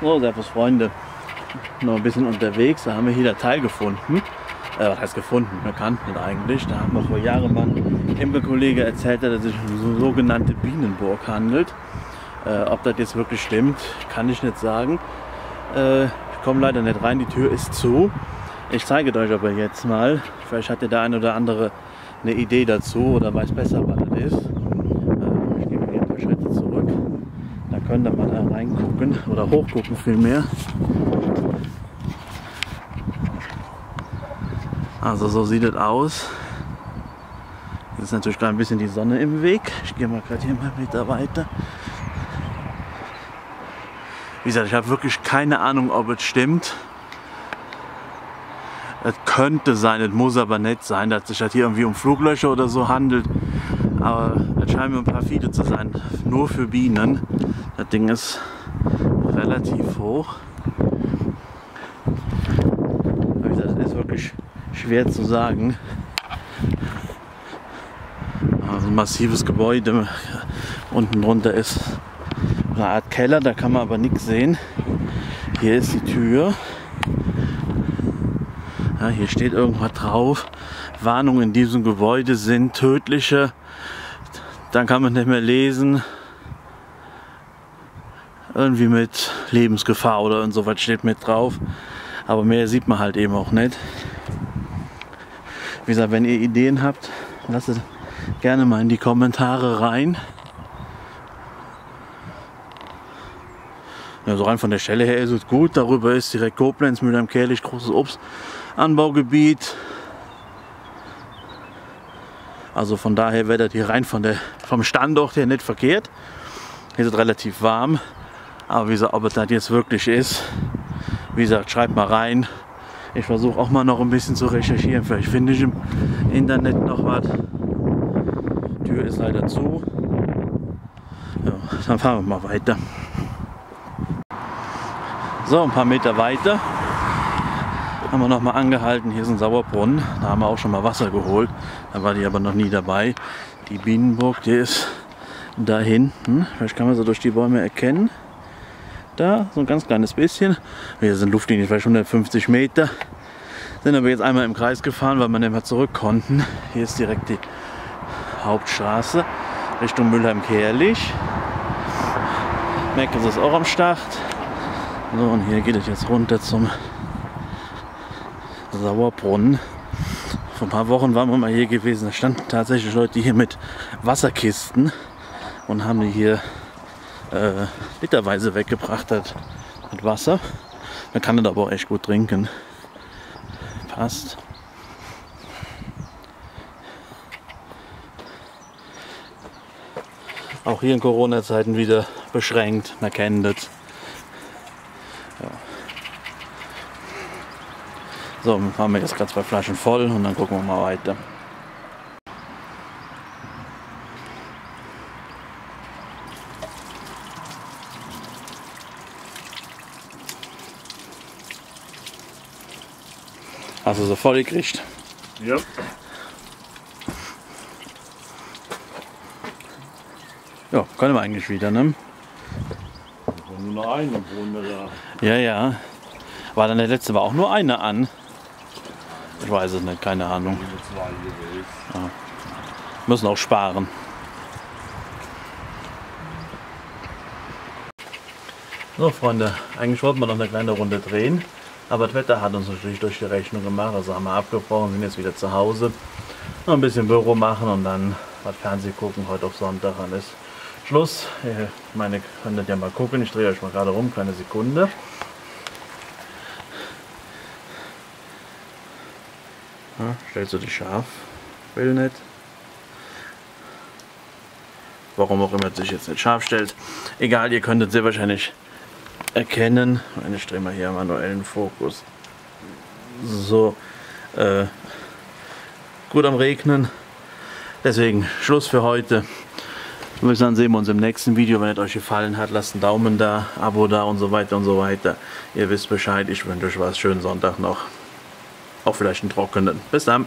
So, servus Freunde. Noch ein bisschen unterwegs, da haben wir hier der Teil gefunden. Äh, was heißt gefunden? Wir kannten ihn eigentlich. Da haben wir vor Jahren mal ein Imkerkollege erzählt, dass es sich um eine sogenannte Bienenburg handelt. Äh, ob das jetzt wirklich stimmt, kann ich nicht sagen. Äh, ich komme leider nicht rein, die Tür ist zu. Ich zeige euch aber jetzt mal. Vielleicht hat der der ein oder andere eine Idee dazu oder weiß besser, was das ist. Äh, ich gehe mal hier ein paar Schritte zurück. Da könnt ihr mal da reingucken oder hochgucken vielmehr. Also so sieht es aus. Jetzt ist natürlich gerade ein bisschen die Sonne im Weg. Ich gehe mal gerade hier mal Meter weiter. Wie gesagt, ich habe wirklich keine Ahnung, ob es stimmt. Es könnte sein, es muss aber nicht sein, dass sich hier irgendwie um Fluglöcher oder so handelt. Aber es scheinen mir ein paar viele zu sein, nur für Bienen. Das Ding ist relativ hoch. Es ist wirklich schwer zu sagen. Also ein massives Gebäude. Unten drunter ist eine Art Keller, da kann man aber nichts sehen. Hier ist die Tür. Ja, hier steht irgendwas drauf. Warnungen in diesem Gebäude sind tödliche. Dann kann man nicht mehr lesen. Irgendwie mit Lebensgefahr oder und so was steht mit drauf. Aber mehr sieht man halt eben auch nicht. Wie gesagt, wenn ihr Ideen habt, lasst es gerne mal in die Kommentare rein. Ja, so rein von der Stelle her ist es gut. Darüber ist direkt Koblenz mit einem Kehlich großes Obstanbaugebiet. Also von daher wäre das hier rein von der, vom Standort her nicht verkehrt. Hier ist es relativ warm. Aber wie gesagt, ob es das jetzt wirklich ist, wie gesagt, schreibt mal rein. Ich versuche auch mal noch ein bisschen zu recherchieren. Vielleicht finde ich im Internet noch was. Tür ist leider zu. Ja, dann fahren wir mal weiter. So, ein paar Meter weiter haben wir noch mal angehalten. Hier ist ein Sauerbrunnen. Da haben wir auch schon mal Wasser geholt. Da war die aber noch nie dabei. Die Bienenburg, die ist da hinten. Vielleicht kann man sie durch die Bäume erkennen. Da, so ein ganz kleines bisschen. Wir sind Luftlinie vielleicht 150 Meter. Sind aber jetzt einmal im Kreis gefahren, weil wir nicht mehr zurück konnten. Hier ist direkt die Hauptstraße Richtung Mülheim-Kehrlich. Meckes ist auch am Start. So, und hier geht es jetzt runter zum Sauerbrunnen. Vor ein paar Wochen waren wir mal hier gewesen. Da standen tatsächlich Leute hier mit Wasserkisten und haben die hier äh, literweise weggebracht hat mit Wasser. Man kann das aber auch echt gut trinken. Passt. Auch hier in Corona-Zeiten wieder beschränkt. Man kennt das. So, dann fahren wir jetzt gerade zwei Flaschen voll und dann gucken wir mal weiter. Hast du so voll gekriegt? Ja. Ja, können wir eigentlich wieder, ne? Nur noch eine Runde da. Ja, ja. War dann der letzte war auch nur eine an. Ich weiß es nicht, keine Ahnung. Gewesen. Müssen auch sparen. So Freunde, eigentlich wollten wir noch eine kleine Runde drehen, aber das Wetter hat uns natürlich durch die Rechnung gemacht, also haben wir abgebrochen, sind jetzt wieder zu Hause, noch ein bisschen Büro machen und dann was Fernseh gucken, heute auf Sonntag, dann ist Schluss. Ihr meine, könnt ja mal gucken, ich drehe euch mal gerade rum, keine Sekunde. Ja, stellst du dich scharf? Will nicht. Warum auch immer sich jetzt nicht scharf stellt. Egal, ihr könntet sehr wahrscheinlich erkennen. Ich drehe mal hier manuellen Fokus. So, äh, gut am Regnen. Deswegen Schluss für heute. Wir dann sehen wir uns im nächsten Video. Wenn es euch gefallen hat, lasst einen Daumen da, Abo da und so weiter und so weiter. Ihr wisst Bescheid. Ich wünsche euch was. Schönen Sonntag noch. Auch vielleicht einen trockenen. Bis dann.